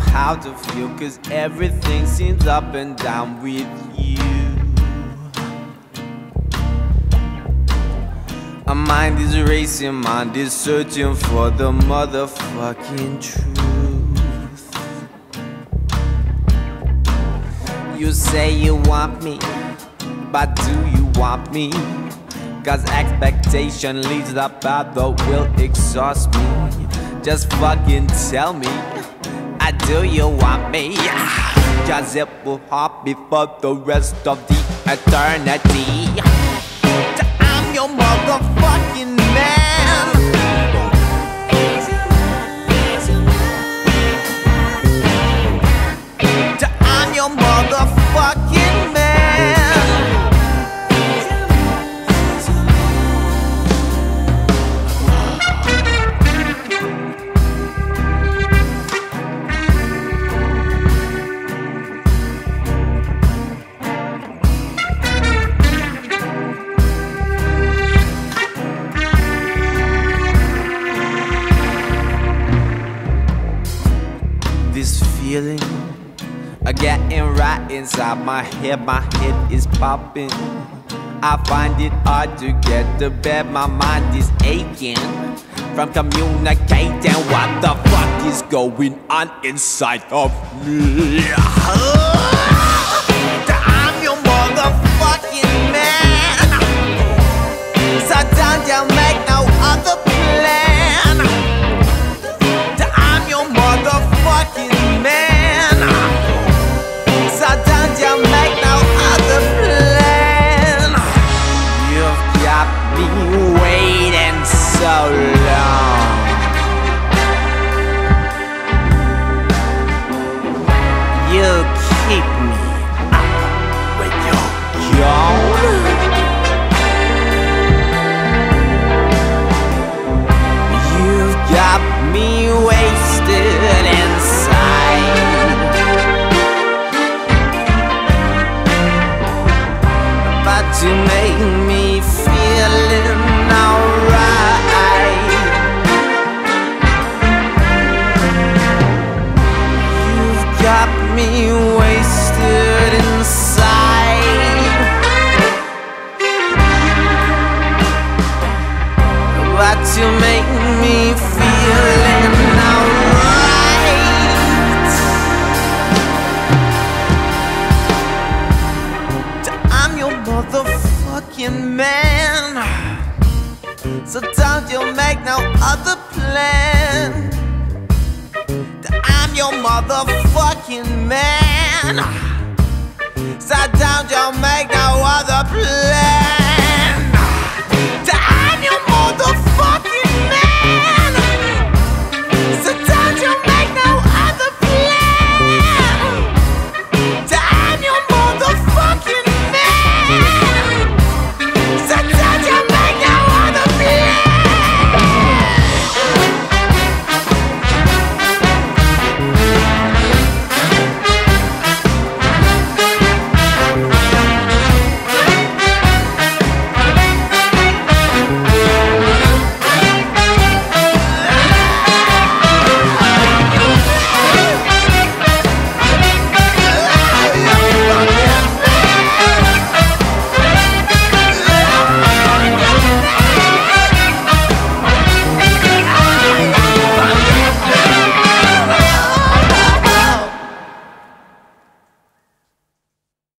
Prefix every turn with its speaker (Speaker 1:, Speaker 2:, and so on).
Speaker 1: how to feel, cause everything seems up and down with you. My mind is racing, mind is searching for the motherfucking truth. You say you want me, but do you want me? Cause expectation leads the path that will exhaust me. Just fucking tell me, do you want me? Cause it will haunt me for the rest of the eternity. I'm your motherfucking man. I'm your motherfucking feeling I getting right inside my head, my head is popping. I find it hard to get to bed, my mind is aching from communicating what the fuck is going on inside of me. I'm your motherfucking man. So don't you make make me alright. You've got me wasted inside. You make me feeling So don't you make no other plan. I'm your motherfucking man. So don't you make no other plan.